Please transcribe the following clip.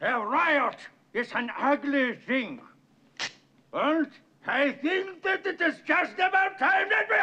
A riot is an ugly thing. And I think that it is just about time that we